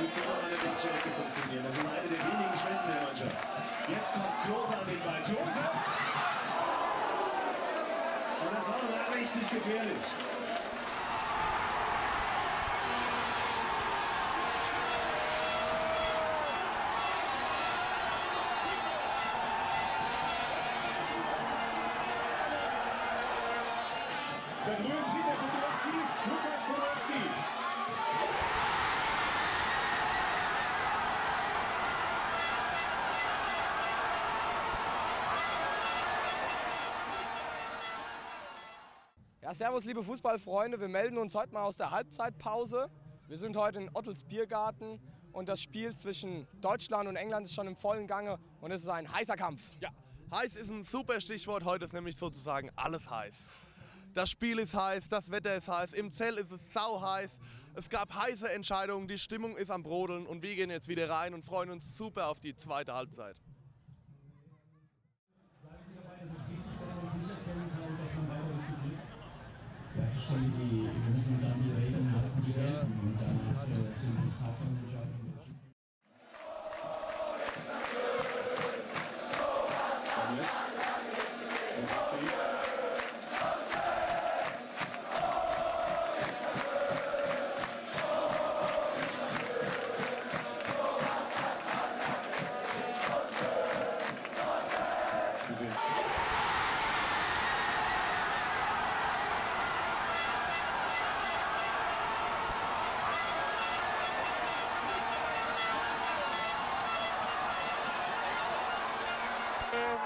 müsste immer eine Platschenecke funktionieren. Das ist eine der wenigen Schwänzen der Mannschaft. Jetzt kommt Klose an den Ball. Klose! Und das war mal richtig gefährlich. Da drüben sieht er Tobiaski, Lukas Ja, servus liebe Fußballfreunde, wir melden uns heute mal aus der Halbzeitpause. Wir sind heute in Ottels Biergarten und das Spiel zwischen Deutschland und England ist schon im vollen Gange und es ist ein heißer Kampf. Ja, heiß ist ein super Stichwort. Heute ist nämlich sozusagen alles heiß. Das Spiel ist heiß, das Wetter ist heiß, im Zell ist es sau heiß. Es gab heiße Entscheidungen, die Stimmung ist am Brodeln und wir gehen jetzt wieder rein und freuen uns super auf die zweite Halbzeit. Bleiben Sie dabei, es ist wichtig, dass man sich erkennen kann und dass man weiter diskutiert. Ja, ich finde, die, wir müssen uns an die Regeln halten, die gelten. Und danach äh, sind es Tatsachenentscheidungen.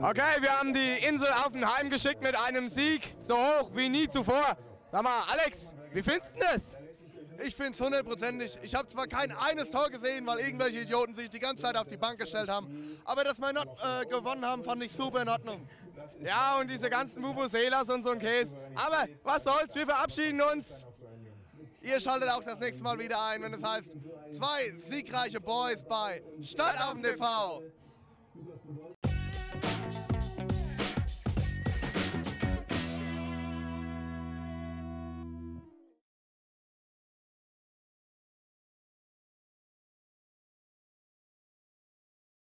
Okay, wir haben die Insel auf den Heim geschickt mit einem Sieg, so hoch wie nie zuvor. Sag mal, Alex, wie findest du das? Ich finde es hundertprozentig. Ich habe zwar kein eines Tor gesehen, weil irgendwelche Idioten sich die ganze Zeit auf die Bank gestellt haben. Aber dass wir not, äh, gewonnen haben, fand ich super in Ordnung. Ja, und diese ganzen Vuvuzelas und so ein Käse. Aber was soll's, wir verabschieden uns. Ihr schaltet auch das nächste Mal wieder ein, wenn es heißt, zwei siegreiche Boys bei Stadt auf dem TV.